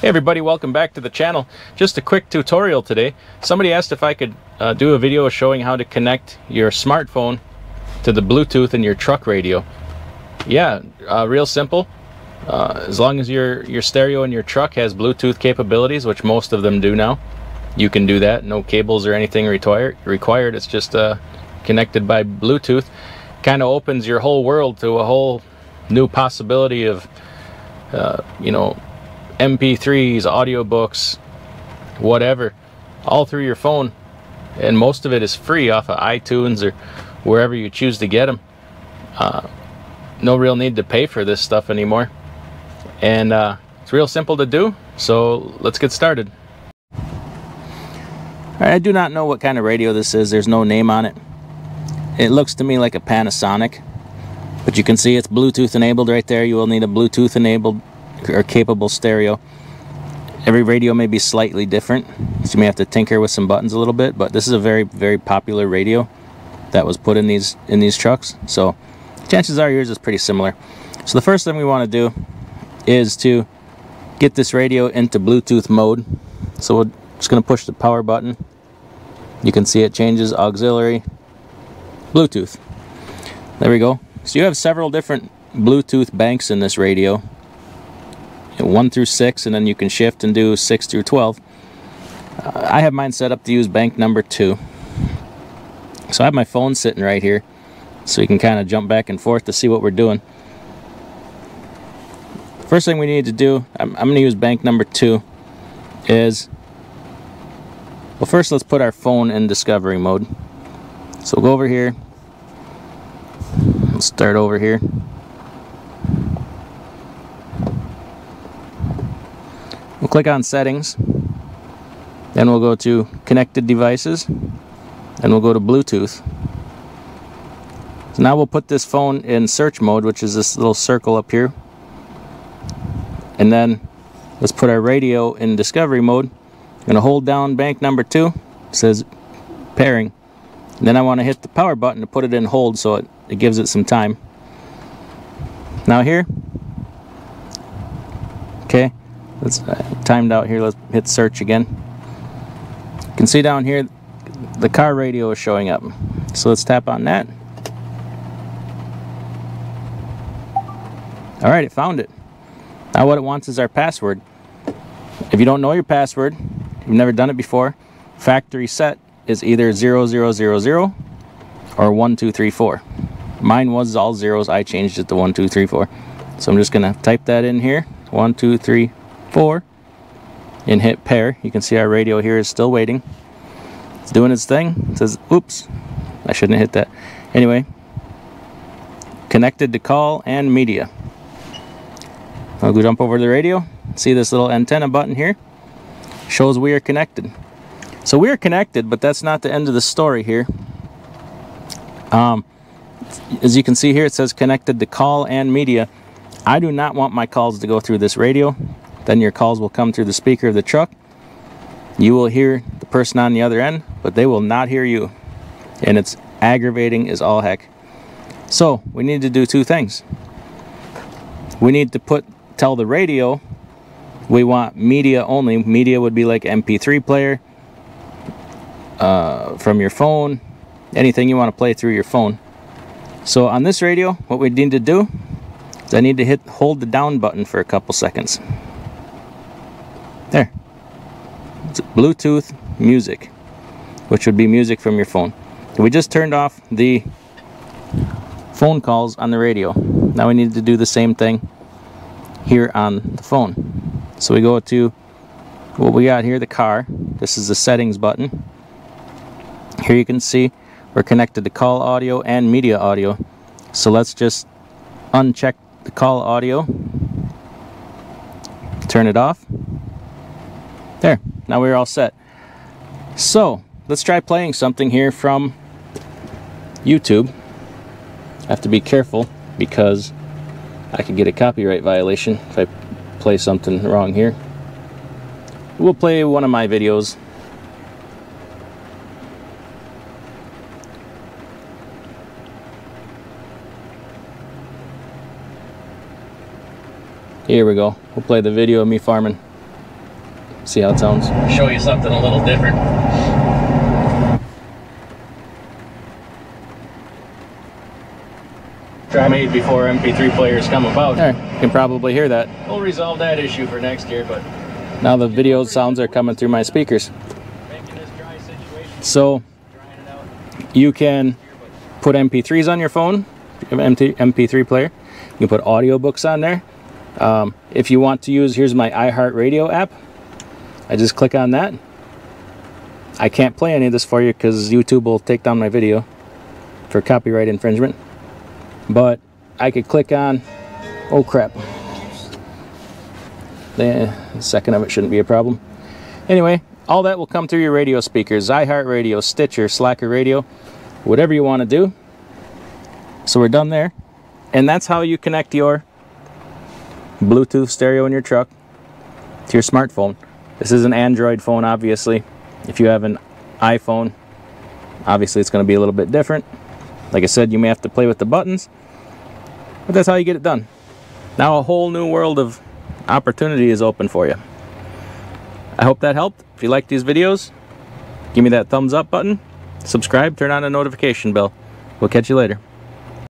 Hey everybody, welcome back to the channel. Just a quick tutorial today. Somebody asked if I could uh, do a video showing how to connect your smartphone to the Bluetooth in your truck radio. Yeah, uh, real simple. Uh, as long as your, your stereo in your truck has Bluetooth capabilities, which most of them do now, you can do that. No cables or anything required. required. It's just uh, connected by Bluetooth. Kind of opens your whole world to a whole new possibility of, uh, you know, MP3s, audiobooks, whatever, all through your phone. And most of it is free off of iTunes or wherever you choose to get them. Uh, no real need to pay for this stuff anymore. And uh, it's real simple to do, so let's get started. I do not know what kind of radio this is. There's no name on it. It looks to me like a Panasonic, but you can see it's Bluetooth enabled right there. You will need a Bluetooth enabled or capable stereo. Every radio may be slightly different, so you may have to tinker with some buttons a little bit, but this is a very, very popular radio that was put in these in these trucks. So chances are yours is pretty similar. So the first thing we want to do is to get this radio into Bluetooth mode. So we're just going to push the power button. You can see it changes auxiliary Bluetooth. There we go. So you have several different Bluetooth banks in this radio. 1 through 6 and then you can shift and do 6 through 12. Uh, I have mine set up to use bank number 2. So I have my phone sitting right here so we can kind of jump back and forth to see what we're doing. First thing we need to do, I'm, I'm going to use bank number 2, is, well first let's put our phone in discovery mode. So we'll go over here, let's start over here. We'll click on settings. Then we'll go to connected devices. And we'll go to Bluetooth. So now we'll put this phone in search mode, which is this little circle up here. And then let's put our radio in discovery mode. I'm to hold down bank number two. It says pairing. And then I want to hit the power button to put it in hold so it, it gives it some time. Now here, okay, Let's uh, timed out here. Let's hit search again. You can see down here the car radio is showing up. So let's tap on that. All right, it found it. Now what it wants is our password. If you don't know your password, you've never done it before, factory set is either 0000 or 1234. Mine was all zeros. I changed it to 1234. So I'm just to type that in here. 1234 four and hit pair. You can see our radio here is still waiting. It's doing its thing. It says, oops, I shouldn't have hit that. Anyway, connected to call and media. I'll go jump over to the radio. See this little antenna button here? Shows we are connected. So we are connected, but that's not the end of the story here. Um, as you can see here, it says connected to call and media. I do not want my calls to go through this radio. Then your calls will come through the speaker of the truck. You will hear the person on the other end, but they will not hear you. And it's aggravating as all heck. So we need to do two things. We need to put tell the radio we want media only. Media would be like MP3 player uh, from your phone, anything you want to play through your phone. So on this radio, what we need to do is I need to hit hold the down button for a couple seconds. There. It's Bluetooth music, which would be music from your phone. We just turned off the phone calls on the radio. Now we need to do the same thing here on the phone. So we go to what we got here, the car. This is the settings button. Here you can see we're connected to call audio and media audio. So let's just uncheck the call audio, turn it off, there, now we're all set. So, let's try playing something here from YouTube. I have to be careful because I could get a copyright violation if I play something wrong here. We'll play one of my videos. Here we go. We'll play the video of me farming. See how it sounds. Show you something a little different. Try made before MP3 players come about. There, you can probably hear that. We'll resolve that issue for next year, but now the video sounds are coming through my speakers. So you can put MP3s on your phone, MP3 player. You can put audiobooks on there. Um, if you want to use, here's my iHeartRadio app. I just click on that. I can't play any of this for you because YouTube will take down my video for copyright infringement. But I could click on, oh crap. The second of it shouldn't be a problem. Anyway, all that will come through your radio speakers, iHeartRadio, Stitcher, Slacker Radio, whatever you want to do. So we're done there. And that's how you connect your Bluetooth stereo in your truck to your smartphone. This is an Android phone, obviously. If you have an iPhone, obviously it's going to be a little bit different. Like I said, you may have to play with the buttons, but that's how you get it done. Now a whole new world of opportunity is open for you. I hope that helped. If you like these videos, give me that thumbs up button, subscribe, turn on the notification bell. We'll catch you later.